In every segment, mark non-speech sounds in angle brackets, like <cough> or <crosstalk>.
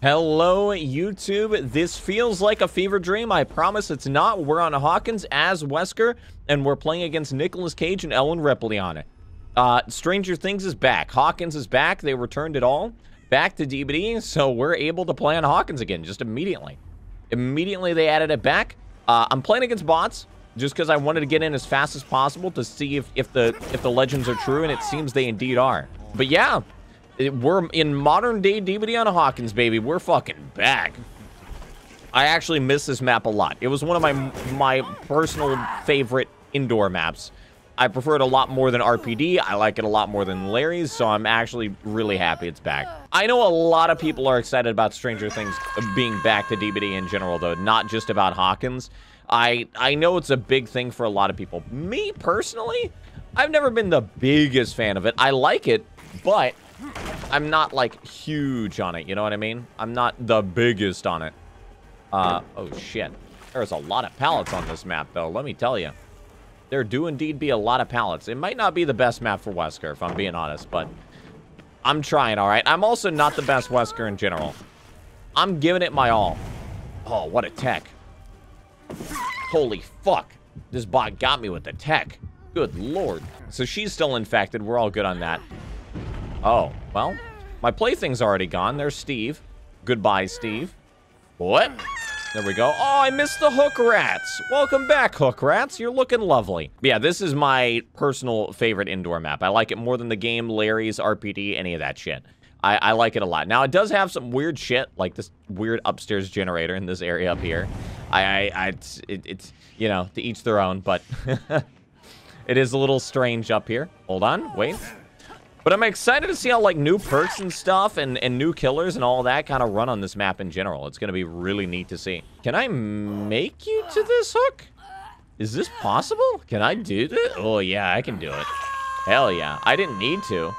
Hello, YouTube. This feels like a fever dream. I promise it's not. We're on Hawkins as Wesker, and we're playing against Nicolas Cage and Ellen Ripley on it. Uh, Stranger Things is back. Hawkins is back. They returned it all back to DBD, so we're able to play on Hawkins again just immediately. Immediately they added it back. Uh, I'm playing against bots just because I wanted to get in as fast as possible to see if, if the if the legends are true, and it seems they indeed are. But yeah, we're in modern day DBD on a Hawkins, baby. We're fucking back. I actually miss this map a lot. It was one of my my personal favorite indoor maps. I prefer it a lot more than RPD. I like it a lot more than Lery's, so I'm actually really happy it's back. I know a lot of people are excited about Stranger Things being back to DBD in general, though, not just about Hawkins. I I know it's a big thing for a lot of people. Me, personally, I've never been the biggest fan of it. I like it, but I'm not, like, huge on it, you know what I mean? I'm not the biggest on it. Uh, oh, shit. There's a lot of pallets on this map, though, let me tell you. There do indeed be a lot of pallets. It might not be the best map for Wesker, if I'm being honest, but I'm trying, all right? I'm also not the best Wesker in general. I'm giving it my all. Oh, what a tech. Holy fuck. This bot got me with the tech. Good lord. So she's still infected. We're all good on that. Oh, well, my plaything's already gone. There's Steve. Goodbye, Steve. What? There we go. Oh, I missed the hook rats. Welcome back, hook rats. You're looking lovely. Yeah, this is my personal favorite indoor map. I like it more than the game, Lery's, RPD, any of that shit. I, I like it a lot. Now, it does have some weird shit, like this weird upstairs generator in this area up here. I, I, I it's, it, it's, you know, to each their own, but <laughs> it is a little strange up here. Hold on, wait. But I'm excited to see how, like, new perks and stuff and, and new killers and all that kind of run on this map in general. It's going to be really neat to see. Can I make you to this hook? Is this possible? Can I do this? Oh, yeah, I can do it. Hell yeah. I didn't need to.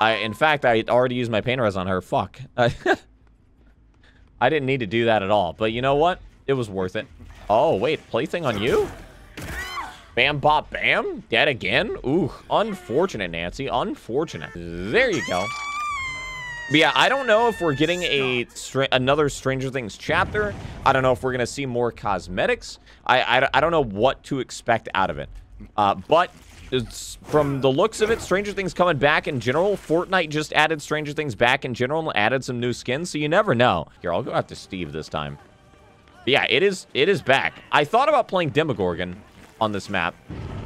I, in fact, I already used my pain res on her. Fuck. <laughs> I didn't need to do that at all. But you know what? It was worth it. Oh, wait. Plaything on you? Bam, bop, bam. Dead again? Ooh, unfortunate, Nancy. Unfortunate. There you go. But yeah, I don't know if we're getting a another Stranger Things chapter. I don't know if we're going to see more cosmetics. I, I, I, don't know what to expect out of it. Uh, but from the looks of it, Stranger Things coming back in general. Fortnite just added Stranger Things back in general and added some new skins, so you never know. Here, I'll go after Steve this time. But yeah, it is it is back. I thought about playing Demogorgon, on this map.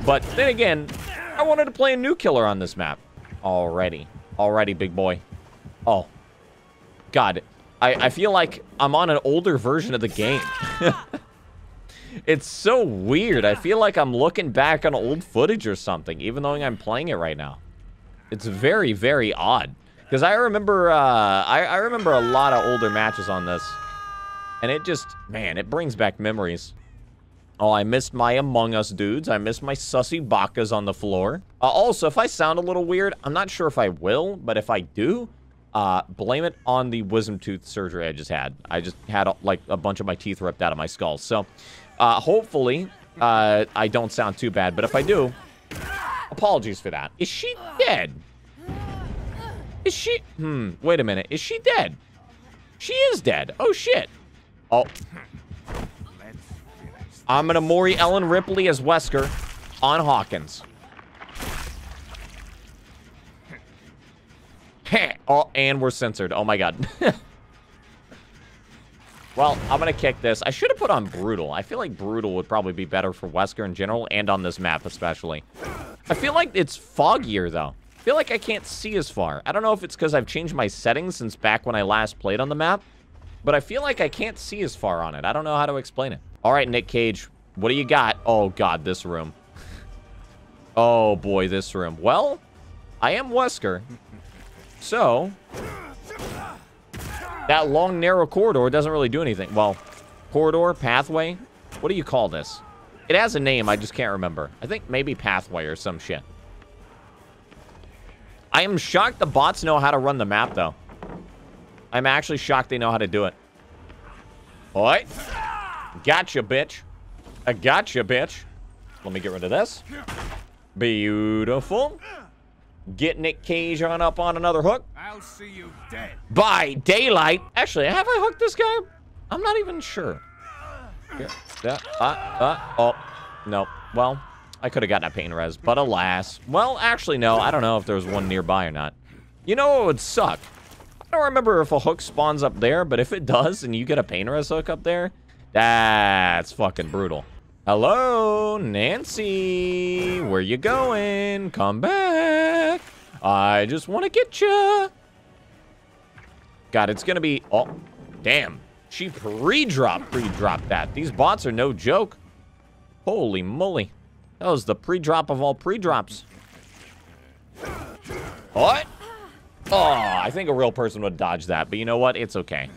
But then again, I wanted to play a new killer on this map. Already. Already, big boy. Oh. God. I, I feel like I'm on an older version of the game. <laughs> it's so weird. I feel like I'm looking back on old footage or something, even though I'm playing it right now. It's very, very odd. Because I remember, uh, I, I remember a lot of older matches on this. And it just, man, it brings back memories. Oh, I missed my Among Us dudes. I missed my sussy bakas on the floor. Uh, also, if I sound a little weird, I'm not sure if I will, but if I do, uh, blame it on the wisdom tooth surgery I just had. I just had, like, a bunch of my teeth ripped out of my skull. So, uh, hopefully, uh, I don't sound too bad. But if I do, apologies for that. Is she dead? Is she... Hmm, wait a minute. Is she dead? She is dead. Oh, shit. Oh... I'm to Mori Ellen Ripley as Wesker on Hawkins. <laughs> oh, and we're censored. Oh, my God. <laughs> well, I'm to kick this. I should have put on Brutal. I feel like Brutal would probably be better for Wesker in general and on this map especially. I feel like it's foggier, though. I feel like I can't see as far. I don't know if it's because I've changed my settings since back when I last played on the map, but I feel like I can't see as far on it. I don't know how to explain it. All right, Nick Cage. What do you got? Oh, God, this room. Oh, boy, this room. Well, I am Wesker. So, that long, narrow corridor doesn't really do anything. Well, corridor, pathway. What do you call this? It has a name. I just can't remember. I think maybe pathway or some shit. I am shocked the bots know how to run the map, though. I'm actually shocked they know how to do it. Oi. Gotcha, bitch. I gotcha, bitch. Let me get rid of this. Beautiful. Get Nick Cage on up on another hook. I'll see you dead. By daylight. Actually, have I hooked this guy? I'm not even sure. Here, that, uh, uh, oh, no. Well, I could have gotten a pain res, but alas. Well, actually, no. I don't know if there was one nearby or not. You know what would suck? I don't remember if a hook spawns up there, but if it does and you get a pain res hook up there, that's fucking brutal. Hello, Nancy. Where you going? Come back. I just want to get you. God, it's going to be... Oh, damn. She pre-drop, pre-drop that. These bots are no joke. Holy moly. That was the pre-drop of all pre-drops. What? Oh, I think a real person would dodge that, but you know what? It's okay.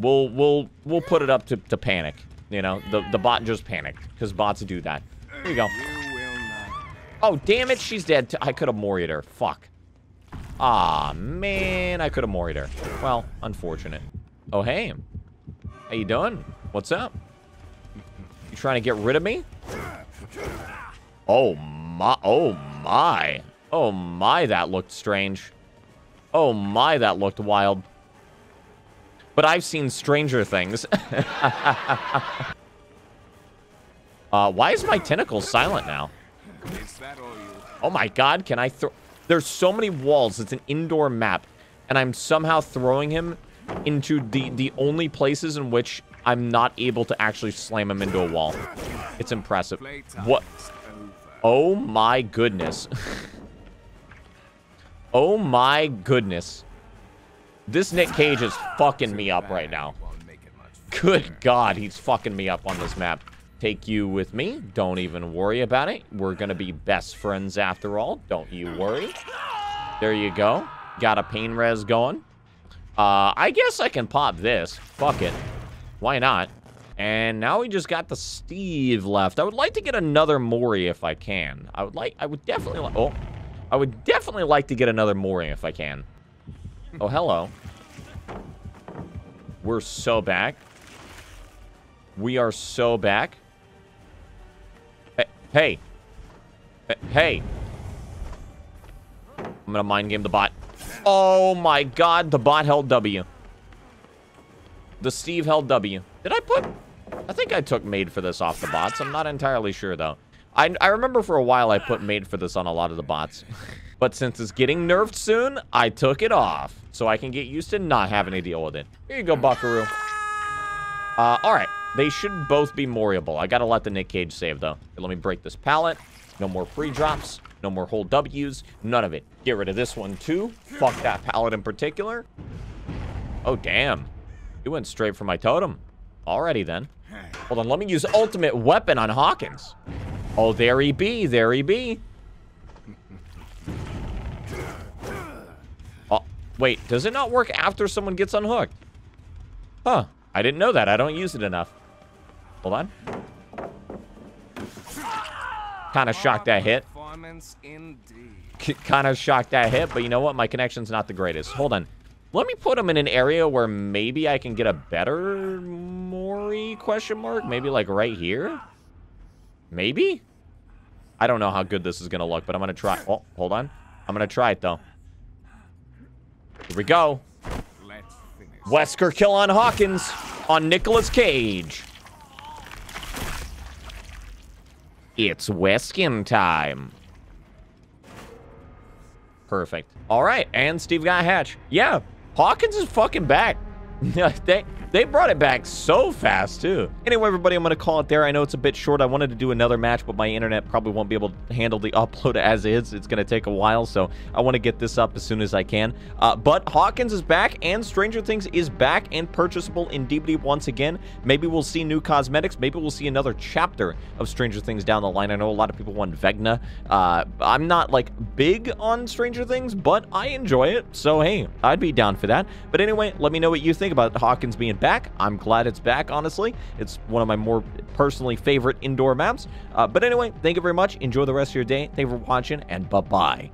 We'll we'll we'll put it up to, to panic. You know, the the bot just panicked because bots do that. Here you go. Oh, damn it, she's dead. I could have moried her. Fuck. Ah, man, I could have moried her. Well, unfortunate. Oh, hey. How you doing? What's up? You trying to get rid of me? Oh, my. Oh, my. Oh, my, that looked strange. Oh, my, that looked wild. But I've seen stranger things. <laughs> uh, why is my tentacle silent now? Oh my god, can I throw... There's so many walls. It's an indoor map. And I'm somehow throwing him into the, the only places in which I'm not able to actually slam him into a wall. It's impressive. What? Oh my goodness. <laughs> oh my goodness. This Nick Cage is fucking me up right now. Good God, he's fucking me up on this map. Take you with me. Don't even worry about it. We're going to be best friends after all. Don't you worry. There you go. Got a pain res going. Uh, I guess I can pop this. Fuck it. Why not? And now we just got the Steve left. I would like to get another Mori if I can. I would like, I would definitely, like, oh, I would definitely like to get another Mori if I can. Oh, hello. We're so back. We are so back. Eh, hey. Eh, hey. I'm gonna mind game the bot. Oh my god, the bot held W. The Steve held W. Did I put... I think I took made for this off the bots. I'm not entirely sure, though. I, I remember for a while I put made for this on a lot of the bots. <laughs> but since it's getting nerfed soon, I took it off. So I can get used to not having to deal with it. Here you go, Buckaroo. Uh, alright. They should both be Moriable. I gotta let the Nick Cage save, though. Let me break this pallet. No more free drops. No more hold W's. None of it. Get rid of this one, too. Fuck that pallet in particular. Oh, damn. You went straight for my totem. Alrighty, then. Hold on, let me use ultimate weapon on Hawkins. Oh, there he be. There he be. Wait. Does it not work after someone gets unhooked? Huh. I didn't know that. I don't use it enough. Hold on. Kind of shocked that hit. kind of shocked that hit, but you know what? My connection's not the greatest. Hold on. Let me put him in an area where maybe I can get a better Mori question mark. Maybe like right here? Maybe? I don't know how good this is going to look, but I'm going to try. Oh, hold on. I'm going to try it, though. Here we go. Wesker kill on Hawkins on Nicolas Cage. It's Weskin time. Perfect. All right, and Steve got hatch. Yeah, Hawkins is fucking back. <laughs> they they brought it back so fast, too. Anyway, everybody, I'm going to call it there. I know it's a bit short. I wanted to do another match, but my internet probably won't be able to handle the <laughs> upload as is. It's going to take a while, so I want to get this up as soon as I can. Uh, but Hawkins is back, and Stranger Things is back and purchasable in DBD once again. Maybe we'll see new cosmetics. Maybe we'll see another chapter of Stranger Things down the line. I know a lot of people want Vecna. Uh, I'm not, like, big on Stranger Things, but I enjoy it. So, hey, I'd be down for that. But anyway, let me know what you think about Hawkins being back. I'm glad it's back, honestly. It's one of my more personally favorite indoor maps. Uh, but anyway, thank you very much. Enjoy the rest of your day. Thank you for watching, and bye-bye.